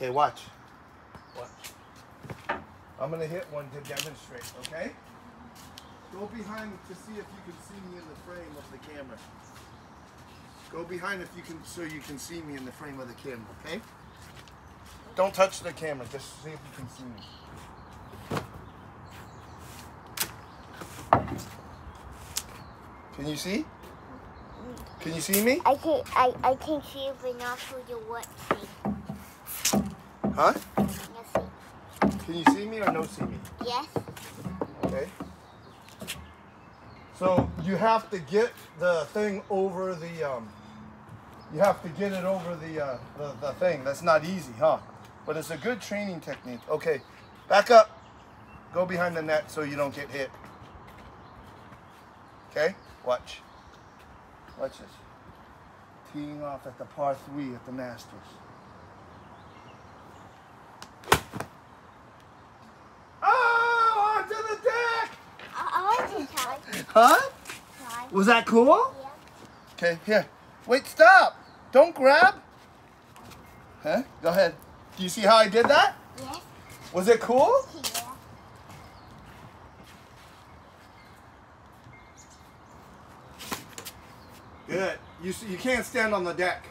Okay, watch. Watch. I'm gonna hit one to demonstrate, okay? Go behind to see if you can see me in the frame of the camera. Go behind if you can, so you can see me in the frame of the camera, okay? Don't touch the camera, just see if you can see me. Can you see? Can you see me? I can I, I can see you, but not through your what see. Huh? Can you see me or no see me? Yes. Okay. So you have to get the thing over the um. You have to get it over the uh, the, the thing. That's not easy, huh? But it's a good training technique. Okay, back up. Go behind the net so you don't get hit. Okay, watch. Watch this. Teeing off at the par three at the Masters. Oh, onto the deck! I, I want to try. Huh? Try. Was that cool? Yeah. Okay, here. Wait, stop! Don't grab! Huh? Go ahead. Do you see how I did that? Yes. Was it cool? Yeah. Good. You you can't stand on the deck.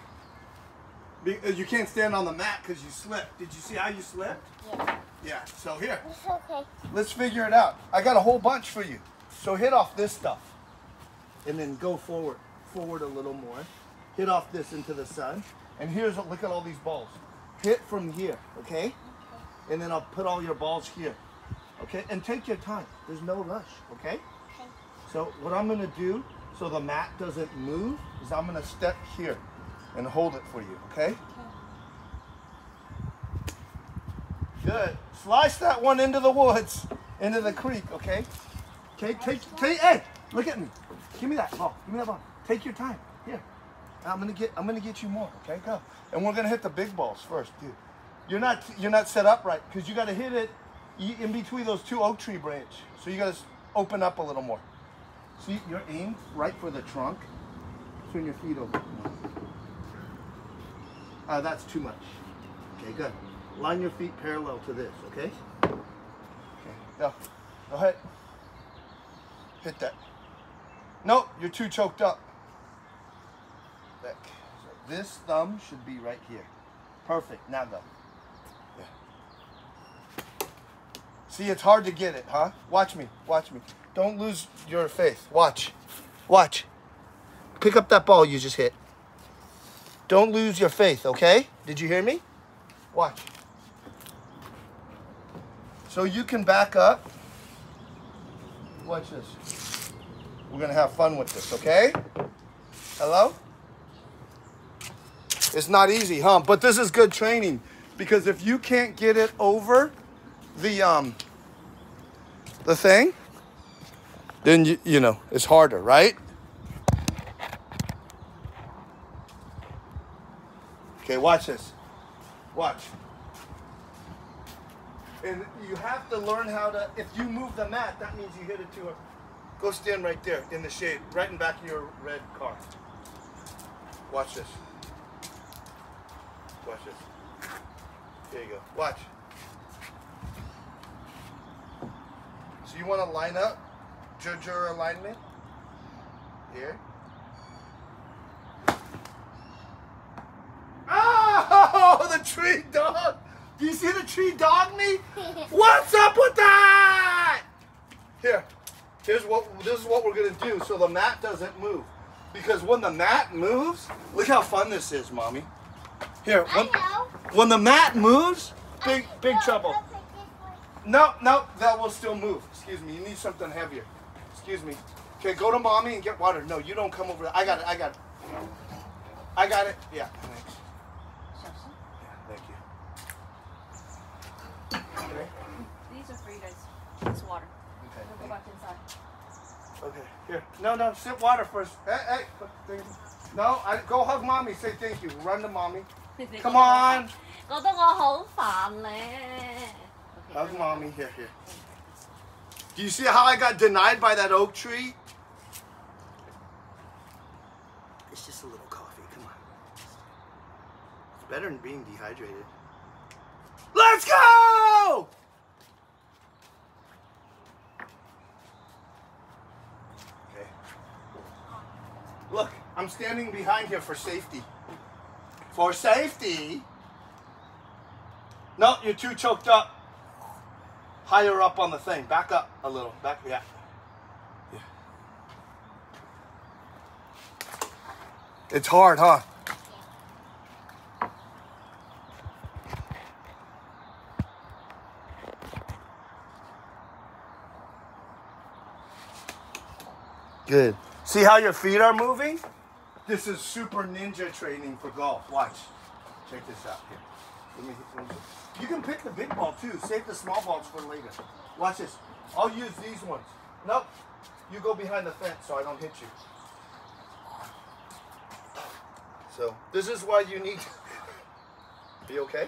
Uh, You can't stand on the mat because you slipped. Did you see how you slipped? Yeah. Yeah. So here, It's okay. let's figure it out. I got a whole bunch for you. So hit off this stuff, and then go forward, forward a little more. Hit off this into the sun, and here's a, look at all these balls. Hit from here, okay? And then I'll put all your balls here, okay? And take your time. There's no rush, okay? Okay. So what I'm gonna do, so the mat doesn't move, is I'm gonna step here and hold it for you, okay? Good. Slice that one into the woods, into the creek, okay? Okay, take, take, hey, look at me. Give me that ball. Give me that ball. Take your time. Here. I'm gonna get, I'm gonna get you more. Okay, go. And we're gonna hit the big balls first, dude. You're not, you're not set up right because you gotta hit it in between those two oak tree branch. So you gotta open up a little more. See, you're aimed right for the trunk. Turn your feet over. Uh, that's too much. Okay, good. Line your feet parallel to this, okay? Okay, go. Go ahead. Hit that. Nope, you're too choked up. Back. So this thumb should be right here. Perfect. Now go. Yeah. See, it's hard to get it, huh? Watch me. Watch me. Don't lose your faith. Watch. Watch. Pick up that ball you just hit. Don't lose your faith, okay? Did you hear me? Watch. So you can back up. Watch this. We're gonna have fun with this, okay? Hello? It's not easy, huh? But this is good training because if you can't get it over the um the thing, then you you know it's harder, right? Okay, watch this. Watch. And you have to learn how to, if you move the mat, that means you hit it to a, go stand right there in the shade, right in back of your red car. Watch this. Watch this. There you go. Watch. So you want to line up, judge your alignment. Here. Ah! Oh, the tree dog. Do you see the tree dog me? What's up with that? Here, here's what this is what we're gonna do so the mat doesn't move. Because when the mat moves, look how fun this is, mommy. Here, when, when the mat moves, big big trouble. no, take this one. No, no, that will still move. Excuse me, you need something heavier. Excuse me. Okay, go to mommy and get water. No, you don't come over. there. I got it. I got it. I got it. Yeah. Thanks. Yeah, thank you. Okay. These are for you guys. It's water. Okay. We'll go back inside. Okay. Here. No, no. Sip water first. Hey, hey. put things- No, I go hug mommy. Say thank you. Run to mommy. Come on. 觉得我好烦咧。 Hug mommy. Here, here. Do you see how I got denied by that oak tree? It's just a little coffee. Come on. It's better than being dehydrated. Let's go! I'm standing behind here for safety. For safety. No, you're too choked up. Higher up on the thing. Back up a little. Back, yeah. Yeah. It's hard, huh? Good. See how your feet are moving? This is super ninja training for golf. Watch. Check this out here. Let me, let me- you can pick the big ball too. Save the small balls for later. Watch this. I'll use these ones. Nope. You go behind the fence so I don't hit you. So this is why you need. Are you okay?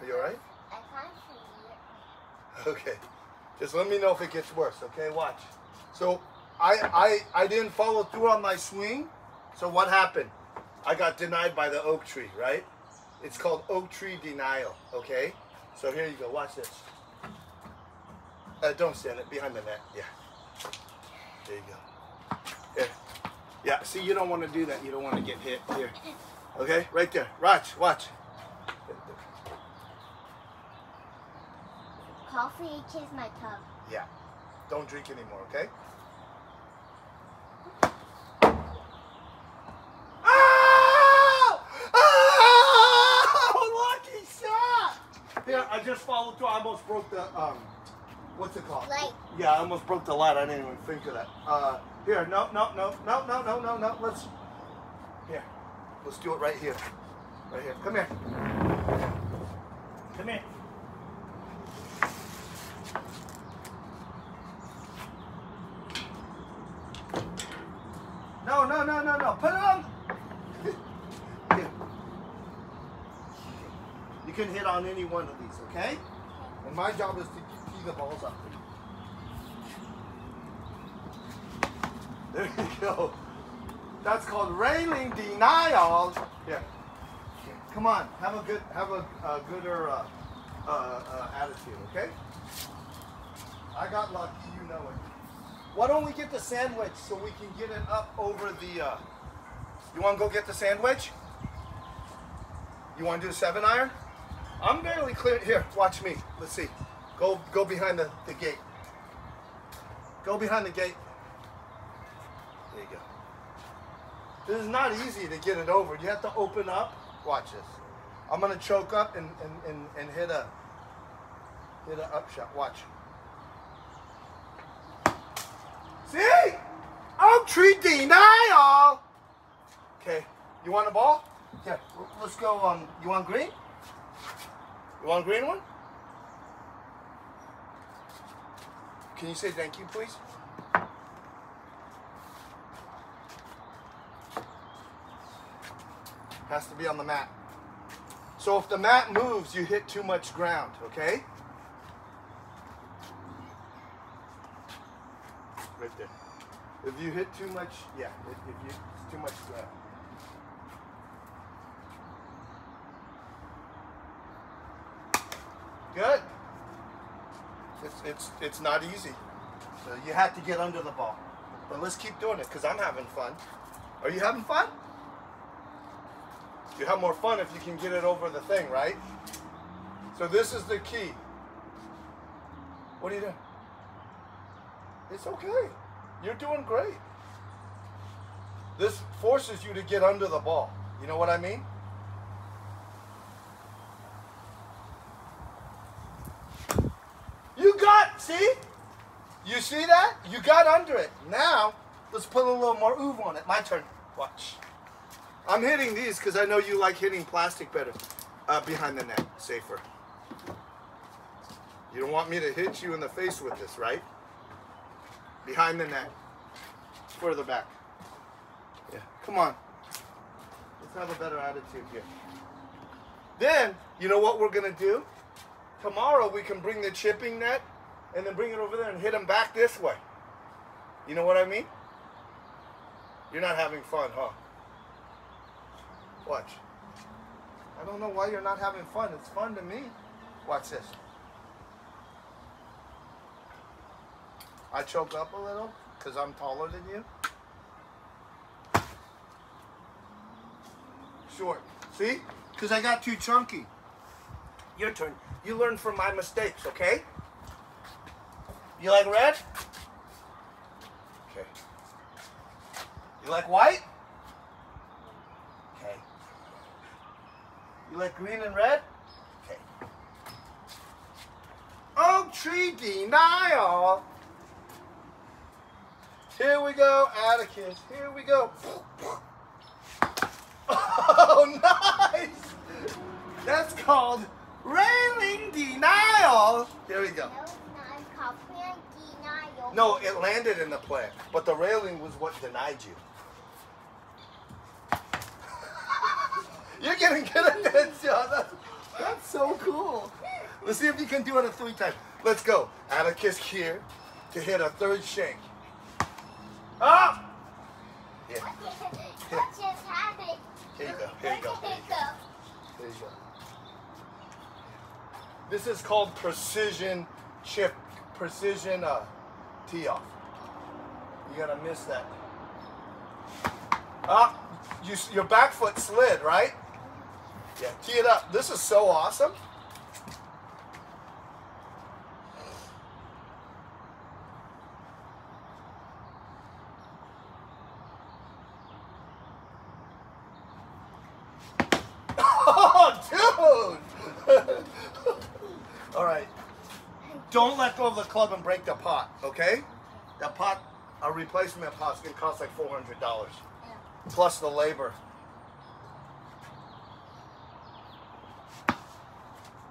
Are you alright? I can't see it. Okay. Just let me know if it gets worse, okay? Watch. So I I I didn't follow through on my swing. So what happened? I got denied by the oak tree, right? It's called oak tree denial, okay? So here you go. Watch this. Uh, don't stand it behind the net. Yeah. There you go. Here. Yeah. See, you don't want to do that. You don't want to get hit. Here. Okay. Right there. Watch. Watch. Coffee itches my tongue. Yeah. Don't drink anymore, okay? Oh! Oh! Lucky Here, I just followed through. I almost broke the um what's it called? Light. Yeah, I almost broke the light. I didn't even think of that. Uh here, no, no, no, no, no, no, no, no. Let's here. Let's do it right here. Right here. Come here. Come here. No, no, no, no, no. Put it on. Here. You can hit on any one of these, okay? And my job is to tee the balls up. There you go. That's called railing denial. Here. Come on. Have a good, have a, a gooder uh, uh, uh, attitude, okay? I got lucky, you know it. Why don't we get the sandwich so we can get it up over the, uh, you want to go get the sandwich? You want to do a seven iron? I'm barely clear. Here, watch me. Let's see. Go, go behind the, the gate. Go behind the gate. There you go. This is not easy to get it over. You have to open up. Watch this. I'm gonna choke up and, and, and, and hit a hit a upshot. Watch. See? Oak tree denial. Okay. You want a ball? Yeah. Let's go on. You want green? You want a green one? Can you say thank you, please? Has to be on the mat. So if the mat moves, you hit too much ground, okay? Right there. If you hit too much, yeah, if, if you too much ground. Good. It's it's not easy. So you have to get under the ball. But let's keep doing it because I'm having fun. Are you having fun? You have more fun if you can get it over the thing, right? So this is the key. What are you doing? It's okay. You're doing great. This forces you to get under the ball. You know what I mean? You got, see? You see that? You got under it. Now, let's put a little more oomph on it. My turn. Watch. I'm hitting these because I know you like hitting plastic better. Uh, behind the net, safer. You don't want me to hit you in the face with this, right? Behind the net. Further back. Yeah, come on. Let's have a better attitude here. Then, you know what we're going to do? Tomorrow we can bring the chipping net and then bring it over there and hit them back this way. You know what I mean? You're not having fun, huh? Watch. I don't know why you're not having fun. It's fun to me. Watch this. I choke up a little because I'm taller than you. Short. See? Because I got too chunky. Your turn. You learn from my mistakes, okay? You like red? Okay. You like white? Okay. You like green and red? Okay. Oak tree denial. Here we go, Atticus. Here we go. Oh, nice! That's called railing denial. Here we go. No, it's not called plant denial. No, it landed in the plant, but the railing was what denied you. You're getting good at that, John. That's, that's so cool. Let's see if you can do it a three times. Let's go. Atticus here to hit a third shank. Up! Yeah, what just happened? here you go. Here you go. Here you go. There you go. This is called precision chip, precision uh, tee off. You gotta miss that. Ah, you, your back foot slid, right? Yeah, tee it up. This is so awesome. Oh, dude! All right. Don't let go of the club and break the pot, okay? The pot, a replacement pot's gonna cost like four hundred dollars, plus the labor.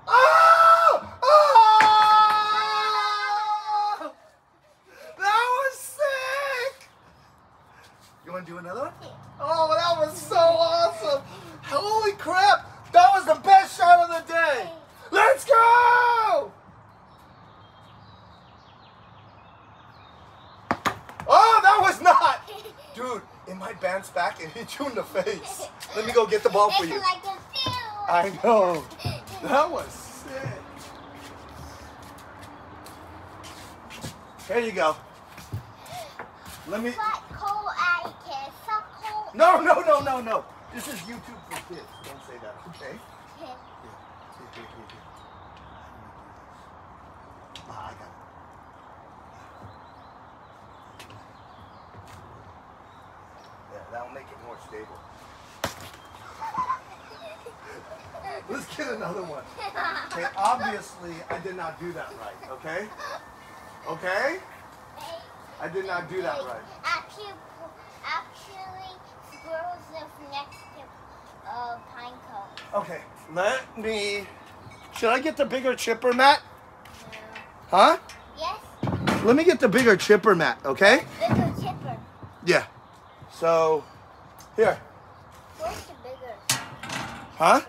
Oh! Oh! That was sick! You wanna do another one? Oh, that was so awesome! Holy crap! That was the best shot of the day! Let's go! Oh, that was not! Dude, it might bounce back and hit you in the face. Let me go get the ball for you. like. I know. That was sick. Here you go. Let me. Fuck cold Atticus. Fuck cold. No, no, no, no, no. This is YouTube for kids. Don't say that, okay? Here, here, here, here, here. Ah, I got it. That'll make it more stable. Let's get another one. Okay, obviously I did not do that right, okay? Okay? I did not do that right. Actually, actually, squirrels live next to uh, pine cone. Okay, let me. Should I get the bigger chipper mat? No. Huh? Yes, Let me get the bigger chipper mat, okay? bigger chipper. Yeah. So, here. Where's the bigger? Huh?